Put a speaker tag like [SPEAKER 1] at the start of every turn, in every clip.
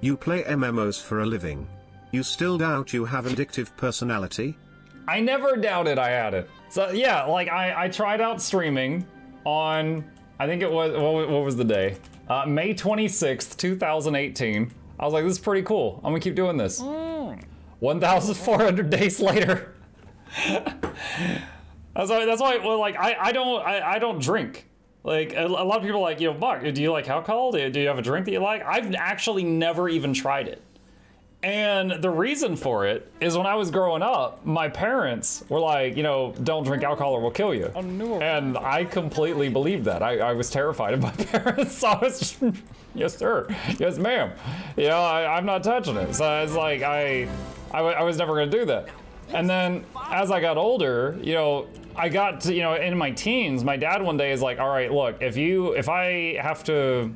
[SPEAKER 1] You play MMOs for a living. You still doubt you have an addictive personality?
[SPEAKER 2] I never doubted I had it. So yeah, like I, I tried out streaming on, I think it was, what, what was the day? Uh, May 26th, 2018. I was like, this is pretty cool. I'm gonna keep doing this. 1,400 days later. that's why, that's why, well, like, I, I don't, I, I don't drink. Like, a, a lot of people are like, you know, Mark, do you like alcohol? Do, do you have a drink that you like? I've actually never even tried it. And the reason for it is when I was growing up, my parents were like, you know, don't drink alcohol or we'll kill you.
[SPEAKER 3] Oh, no.
[SPEAKER 2] And I completely believed that. I, I was terrified of my parents. So I was just, yes, sir. Yes, ma'am. You know, I, I'm not touching it. So it's like, I, I, I was never going to do that. And then as I got older, you know, I got to, you know, in my teens, my dad one day is like, all right, look, if you, if I have to,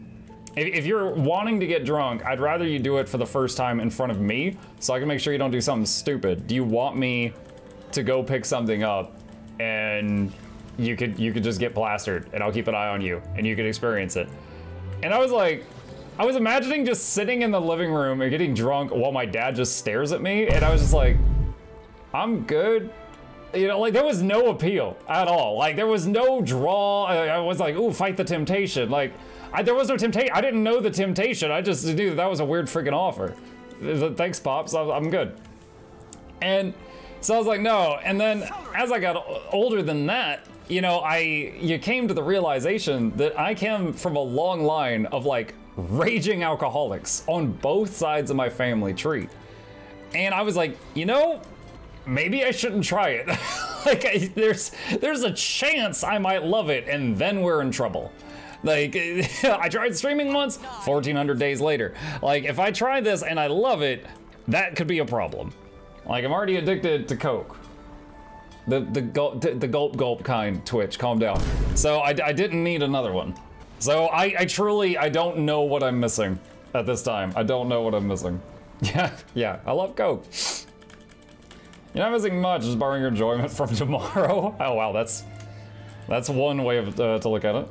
[SPEAKER 2] if, if you're wanting to get drunk, I'd rather you do it for the first time in front of me so I can make sure you don't do something stupid. Do you want me to go pick something up and you could you could just get plastered and I'll keep an eye on you and you could experience it. And I was like I was imagining just sitting in the living room and getting drunk while my dad just stares at me and I was just like I'm good. You know, like there was no appeal at all. Like there was no draw. I, I was like, ooh, fight the temptation. Like I, there was no temptation. I didn't know the temptation. I just knew that, was a weird freaking offer. Thanks, pops. I'm I'm good. And so I was like, no. And then as I got older than that, you know, I you came to the realization that I came from a long line of like raging alcoholics on both sides of my family tree. And I was like, you know, maybe I shouldn't try it. like I, there's there's a chance I might love it and then we're in trouble. Like I tried streaming once, 1400 days later. Like if I try this and I love it, that could be a problem. Like I'm already addicted to Coke. The the gulp the, gulp gulp kind Twitch, calm down. So I, I didn't need another one. So I, I truly I don't know what I'm missing at this time. I don't know what I'm missing. Yeah, yeah, I love Coke. You're not missing much, just borrowing your enjoyment from tomorrow. Oh wow, that's that's one way of, uh, to look at it.